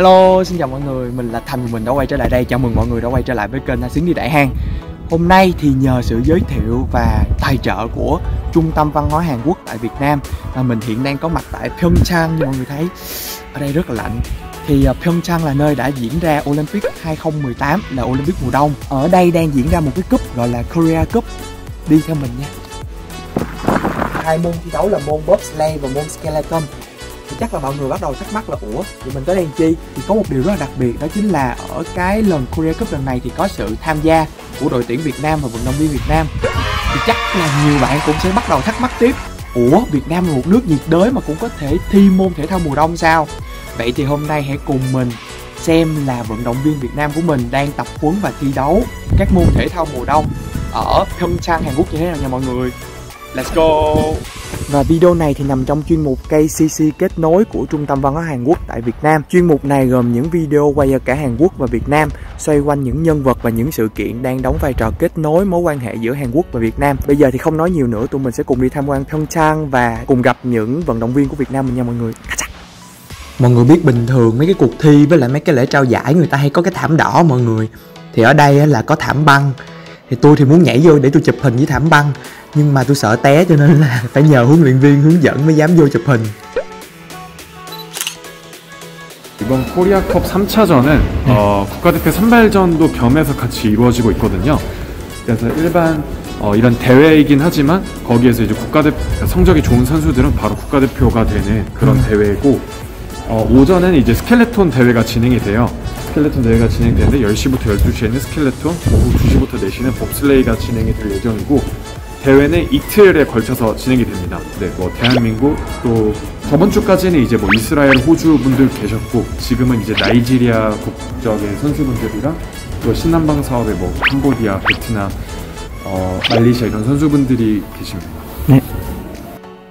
Hello, xin chào mọi người, mình là Thành mình đã quay trở lại đây. Chào mừng mọi người đã quay trở lại với kênh Hai Xuyến Đi Đại Hang. Hôm nay thì nhờ sự giới thiệu và tài trợ của Trung tâm Văn hóa Hàn Quốc tại Việt Nam Mà mình hiện đang có mặt tại Pyeongchang như mọi người thấy. Ở đây rất là lạnh. Thì à, Pyeongchang là nơi đã diễn ra Olympic 2018 là Olympic mùa đông. Ở đây đang diễn ra một cái cúp gọi là Korea Cup. Đi theo mình nha. Hai môn thi đấu là môn bobsleigh và môn skeleton thì chắc là mọi người bắt đầu thắc mắc là, ủa thì mình tới đây làm chi? Thì có một điều rất là đặc biệt, đó chính là ở cái lần Korea Cup lần này thì có sự tham gia của đội tuyển Việt Nam và vận động viên Việt Nam. Thì chắc là nhiều bạn cũng sẽ bắt đầu thắc mắc tiếp, ủa, Việt Nam là một nước nhiệt đới mà cũng có thể thi môn thể thao mùa đông sao? Vậy thì hôm nay hãy cùng mình xem là vận động viên Việt Nam của mình đang tập huấn và thi đấu các môn thể thao mùa đông ở Pyeongchang, Hàn Quốc như thế nào nha mọi người. Let's go và video này thì nằm trong chuyên mục KCC kết nối của Trung tâm Văn hóa Hàn Quốc tại Việt Nam. Chuyên mục này gồm những video quay ở cả Hàn Quốc và Việt Nam, xoay quanh những nhân vật và những sự kiện đang đóng vai trò kết nối mối quan hệ giữa Hàn Quốc và Việt Nam. Bây giờ thì không nói nhiều nữa, tụi mình sẽ cùng đi tham quan Pyeongchang và cùng gặp những vận động viên của Việt Nam mình nha mọi người. Mọi người biết bình thường mấy cái cuộc thi với lại mấy cái lễ trao giải người ta hay có cái thảm đỏ mọi người. Thì ở đây là có thảm băng. Thì tôi thì muốn nhảy vô để tôi chụp hình với thảm băng nhưng mà tôi sợ té cho nên là phải nhờ huấn luyện viên hướng dẫn mới dám vô chụp hình 이번 코리아컵 3차전은 네. 어, 국가대표 선발전도 겸해서 같이 이루어지고 있거든요. 그래서 일반 어, 이런 대회이긴 하지만 거기에서 이제 국가대 성적이 좋은 선수들은 바로 국가대표가 되는 그런 음. 대회고 어, 오전에는 이제 스켈레톤 대회가 진행이 돼요. 스켈레톤 대회가 진행되는데 10시부터 12시에는 스켈레톤, 오후 2시부터 4시는 봅슬레이가 진행이 될 예정이고 대회는 이틀에 걸쳐서 진행이 됩니다. 네, 뭐 대한민국 또 저번 주까지는 이제 뭐 이스라엘, 호주 분들 계셨고 지금은 이제 나이지리아 국적의 선수분들이랑 또 신남방 사업의 뭐 캄보디아, 베트남, 어, 말리시아 이런 선수분들이 계십니다. 네.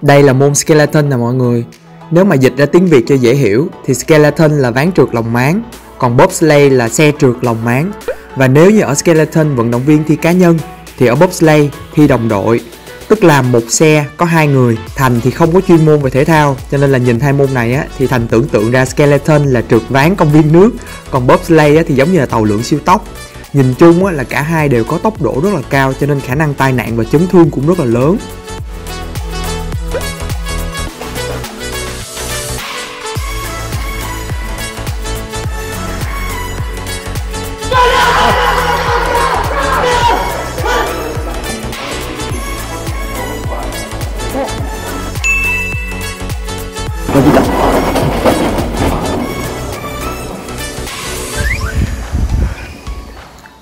Đây là môn skeleton nè mọi người. Nếu mà dịch ra tiếng Việt cho dễ hiểu thì skeleton là ván trượt lòng máng, còn bobsleigh là xe trượt lòng máng. Và nếu như ở skeleton vận động viên thi cá nhân thì ở bobsleigh thi đồng đội. Tức là một xe có hai người thành thì không có chuyên môn về thể thao. Cho nên là nhìn hai môn này á thì thành tưởng tượng ra skeleton là trượt ván công viên nước còn bobsleigh á thì giống như là tàu lượn siêu tốc. Nhìn chung á là cả hai đều có tốc độ rất là cao cho nên khả năng tai nạn và chấn thương cũng rất là lớn. có gì đâu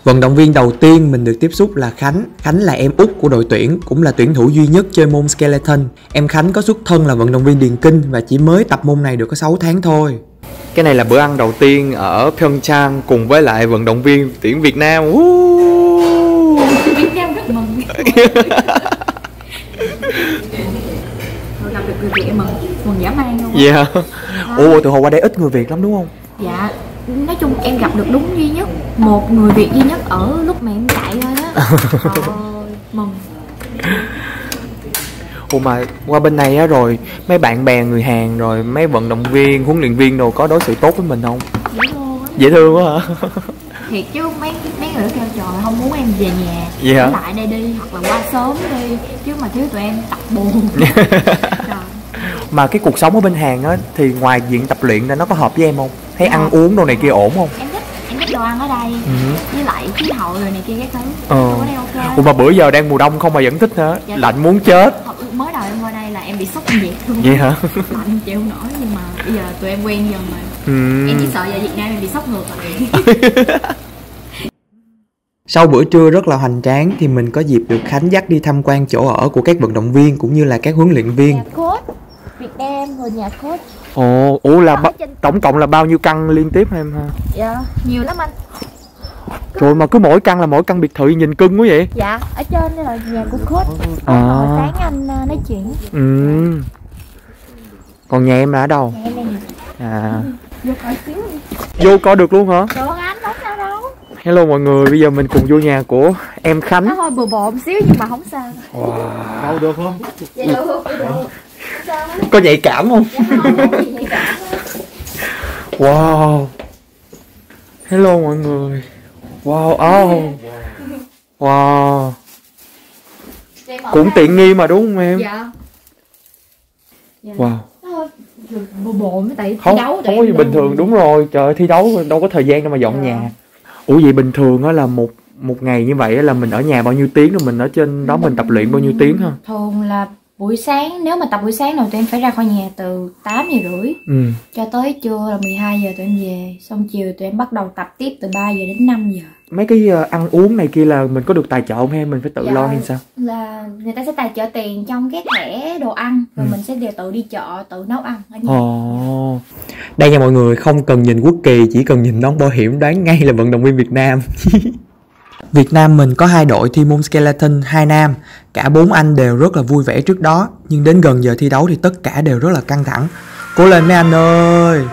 Vận động viên đầu tiên mình được tiếp xúc là Khánh. Khánh là em út của đội tuyển, cũng là tuyển thủ duy nhất chơi môn skeleton. Em Khánh có xuất thân là vận động viên điền kinh và chỉ mới tập môn này được có 6 tháng thôi. Cái này là bữa ăn đầu tiên ở Pyeongchang cùng với lại vận động viên tuyển Việt Nam. Việt Nam rất mừng. man luôn dạ yeah. ủa từ hồi qua đây ít người Việt lắm đúng không dạ nói chung em gặp được đúng duy nhất một người Việt duy nhất ở lúc mà em chạy thôi á mừng Ủa mà qua bên này á rồi mấy bạn bè người Hàn rồi mấy vận động viên, huấn luyện viên đồ có đối xử tốt với mình không? Dễ thương á Dễ thương quá hả? Thiệt chứ mấy mấy người kêu trời không muốn em về nhà Vậy hả? lại đây đi hoặc là qua sớm đi chứ mà thiếu tụi em tập buồn mà cái cuộc sống ở bên Hàn á thì ngoài diện tập luyện ra nó có hợp với em không? Thấy ăn uống đồ này kia ổn không? Em thích em thích đồ ăn ở đây. Ừ. với lại khí hậu rồi này kia cái thứ. Ờ. ở đây ok. Ủa mà bữa giờ đang mùa đông không mà vẫn thích hả? Dạ, lạnh muốn chết. Mới đầu em qua đây là em bị sốc vậy luôn. Vậy hả? Lạnh chịu không nổi nhưng mà bây giờ tụi em quen dần rồi. Ừ. em chỉ sợ về Việt Nam em bị sốc ngược lại. Sau bữa trưa rất là hoành tráng thì mình có dịp được Khánh dắt đi tham quan chỗ ở của các vận động viên cũng như là các huấn luyện viên. Việt Nam rồi nhà coach. Ồ, ủa là ba, tổng cộng là bao nhiêu căn liên tiếp em ha? Dạ, nhiều lắm anh. Trời mà cứ mỗi căn là mỗi căn biệt thự nhìn cưng quá vậy? Dạ, ở trên đây là nhà của coach. À. Hồi sáng anh ờ, nói chuyện. Ừ. Còn nhà em là ở đâu? Nhà em đây À. Vô coi xíu Vô coi được luôn hả? Được anh, không sao đâu. Hello mọi người, bây giờ mình cùng vô nhà của em Khánh Nó hơi bừa bộn xíu nhưng mà không sao Wow Đâu được không? Dạ được, được Có nhạy cảm không? Dạ Wow. Hello mọi người. Wow oh. Wow. Cũng tiện nghi mà đúng không em? Dạ. Wow. Thôi, Bộ bộ mới tại thi không đấu không có gì bình thường đúng rồi. Trời ơi, thi đấu đâu có thời gian đâu mà dọn Dạ. nhà. Ủa vậy bình thường á là một một ngày như vậy á là mình ở nhà bao nhiêu tiếng rồi mình ở trên đó mình tập luyện bao nhiêu tiếng ha Thường là buổi sáng Nếu mà tập buổi sáng đầu tụi em phải ra khỏi nhà từ 8 giờ rưỡi ừ. Cho tới trưa là 12 giờ tụi em về. Xong chiều tụi em bắt đầu tập tiếp từ 3 giờ đến 5 giờ. Mấy cái ờ, ăn uống này kia là mình có được tài trợ không hay mình phải tự Dạ. lo hay sao? Là người ta sẽ tài trợ tiền trong cái thẻ đồ ăn Rồi Ừ. mình sẽ đều tự đi chợ, tự nấu ăn ở nhà. Ồ. Đây nha mọi người không cần nhìn quốc kỳ chỉ cần nhìn nón bảo hiểm đoán ngay là vận động viên Việt Nam Việt Nam mình có hai đội thi môn skeleton, hai nam. Cả bốn anh đều rất là vui vẻ trước đó, nhưng đến gần giờ thi đấu thì tất cả đều rất là căng thẳng. Cố lên mấy anh ơi!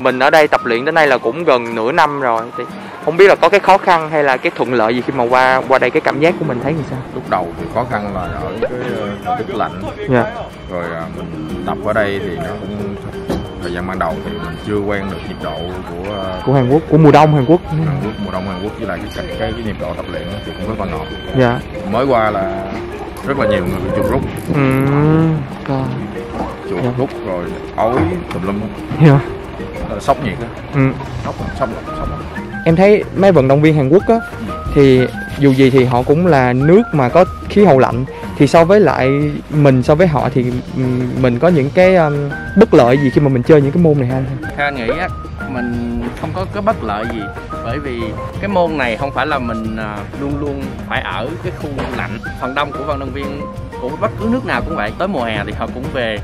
Mình ở đây tập luyện đến nay là cũng gần nửa năm rồi. Thì không biết là có cái khó khăn hay là cái thuận lợi gì khi mà qua qua đây cái cảm giác của mình thấy như sao? Lúc đầu thì khó khăn là ở cái thời tiết lạnh. Dạ. Rồi à, mình tập ở đây thì nó cũng thời gian ban đầu thì mình chưa quen được nhịp độ của ờ, của Hàn Quốc của mùa đông Hàn Quốc. Hàn Quốc mùa đông Hàn Quốc với lại cái, cái, cái, cái nhịp độ tập luyện thì cũng rất là ngọt dạ. Mới qua là rất là nhiều người bị chuột rút. Ừ chuột Dạ. rút rồi ói tùm lum. Dạ. Ờ, sốc nhiệt ừ. sốc sốc sốc. Em thấy mấy vận động viên Hàn Quốc á thì dù gì thì họ cũng là nước mà có khí hậu lạnh. Thì so với lại mình so với họ thì ừm, mình có những cái um, bất lợi gì khi mà mình chơi những cái môn này không? theo anh nghĩ á mình không có có bất lợi gì. Bởi vì cái môn này không phải là mình à, luôn luôn phải ở cái khu lạnh. Phần đông của vận động viên của bất cứ nước nào cũng vậy. Tới mùa hè thì họ cũng về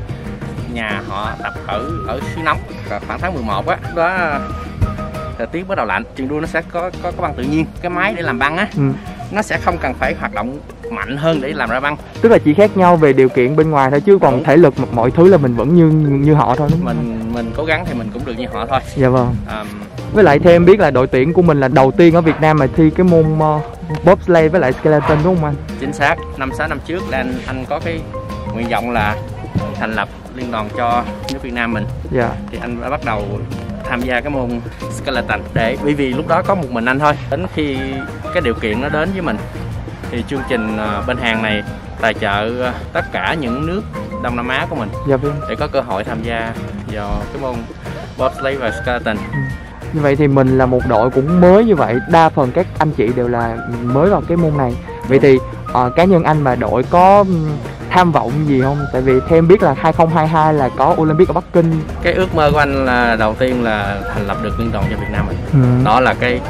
nhà họ tập ở ở xứ nóng khoảng tháng 11 á lúc đó thời tiết bắt đầu lạnh trường đua nó sẽ có có có băng tự nhiên cái máy để làm băng á Ừ. nó sẽ không cần phải hoạt động mạnh hơn để làm ra băng Tức là chỉ khác nhau về điều kiện bên ngoài thôi chứ còn Đúng. thể lực mọi thứ là mình vẫn như như họ thôi đúng không? mình mình cố gắng thì mình cũng được như họ thôi Dạ vâng. à, Với lại thêm biết là đội tuyển của mình là đầu tiên ở Việt Nam mà thi cái môn uh, bobsleigh với lại skeleton đúng không anh? chính xác năm sáu năm trước là anh anh có cái nguyện vọng là thành lập liên đoàn cho nước Việt Nam mình. Dạ. thì anh đã bắt đầu tham gia cái môn skeleton. Để bởi vì lúc đó có một mình anh thôi. Đến khi cái điều kiện nó đến với mình thì chương trình ờ, bên Hàn này tài trợ ờ, tất cả những nước Đông Nam Á của mình. Dạ vâng. để có cơ hội tham gia vào cái môn bobsleigh và skeleton. Như vậy thì mình là một đội cũng mới như vậy, đa phần các anh chị đều là mới vào cái môn này. Vậy thì ờ, cá nhân anh và đội có tham vọng gì không? Tại vì theo em biết là 2022 là có Olympic ở Bắc Kinh. cái ước mơ của anh là đầu tiên là thành lập được liên đoàn cho Việt Nam mình đó là cái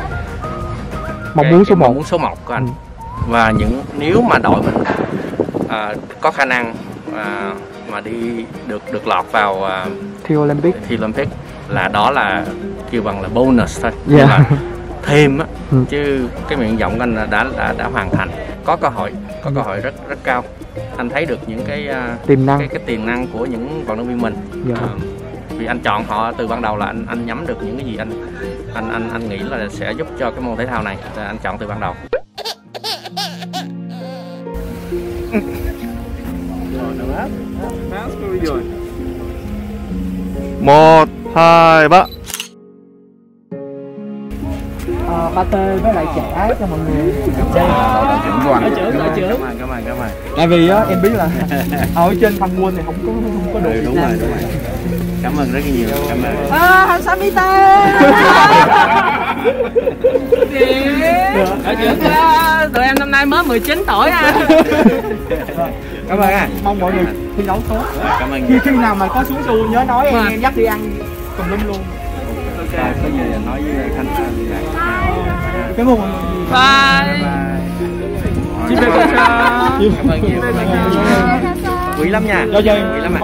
Mong muốn số mong 1 muốn số 1 của anh Ừ. và những nếu mà đội mình à, có khả năng à, mà đi được được lọt vào à, thi Olympic. thi Olympic là đó là kêu bằng là bonus thôi Dạ. Nhưng mà thêm á Ừ. chứ cái nguyện vọng của anh là đã đã đã hoàn thành. Có cơ hội có cơ hội rất rất cao. Anh thấy được những cái à, Tiềm năng. cái cái tiềm năng của những vận động viên mình. Dạ. À, vì anh chọn họ từ ban đầu là anh anh nhắm được những cái gì anh anh anh anh nghĩ là sẽ giúp cho cái môn thể thao này. Là anh chọn từ ban đầu. Một hai ba à, pate với lại chả cho mọi người. Đây của anh cảm ơn cảm ơn cảm ơn tại vì á em biết là ở trên thăng quân thì không có không có đồ ừ, đúng rồi đúng rồi. Cảm ơn rất nhiều cảm ơn. À, Hamsamite đội trưởng ờ, tụi em năm nay mới 19 tuổi à. Cảm ơn anh mong mọi người thi đấu tốt cảm ơn khi khi nào mà có xuống xuồng nhớ nói em, Vâng. em dắt đi ăn tùm lum luôn. Có gì nói với khánh cảm ơn mọi người bye Chim bê bê Cảm ơn nhiều Quý lắm nha. Rồi, rồi. Quý lắm ạ.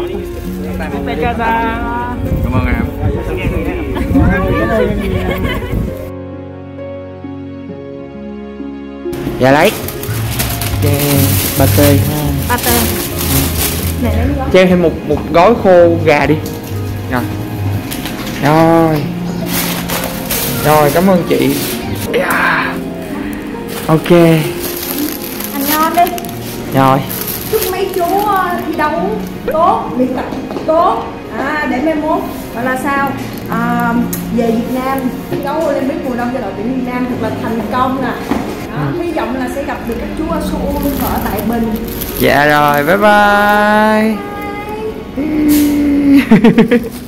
Cảm ơn em. Dạ lấy. Ba tê ba tê. Này lấy gói cho em thêm một một gói khô gà đi. Rồi. Rồi. Rồi cảm ơn chị yeah. ok. Anh ngon đi. Rồi. Chúc mấy chú ờ, thi đấu tốt luyện tập tốt. À, để mai mốt. Gọi là sao? À, về Việt Nam thi đấu Olympic mùa đông cho đội tuyển Việt Nam thật là thành công nè. Đó, hy vọng là sẽ gặp được các chú ở Seoul và ở tại Bình. Dạ rồi bye. Bye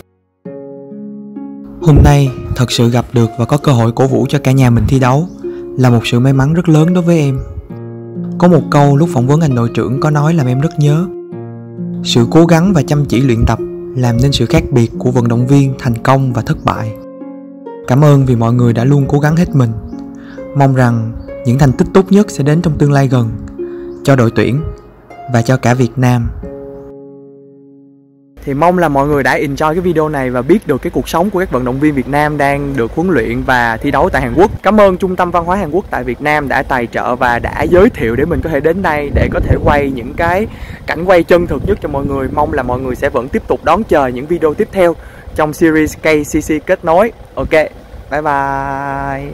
hôm nay, thật sự gặp được và có cơ hội cổ vũ cho cả nhà mình thi đấu là một sự may mắn rất lớn đối với em. Có một câu lúc phỏng vấn anh đội trưởng có nói làm em rất nhớ. Sự cố gắng và chăm chỉ luyện tập làm nên sự khác biệt của vận động viên thành công và thất bại. Cảm ơn vì mọi người đã luôn cố gắng hết mình. Mong rằng những thành tích tốt nhất sẽ đến trong tương lai gần. Cho đội tuyển và cho cả Việt Nam. Thì mong là mọi người đã enjoy cái video này và biết được cái cuộc sống của các vận động viên Việt Nam đang được huấn luyện và thi đấu tại Hàn Quốc. Cảm ơn Trung tâm Văn hóa Hàn Quốc tại Việt Nam đã tài trợ và đã giới thiệu để mình có thể đến đây để có thể quay những cái cảnh quay chân thực nhất cho mọi người. Mong là mọi người sẽ vẫn tiếp tục đón chờ những video tiếp theo trong series KCC kết nối. Ok, bye bye.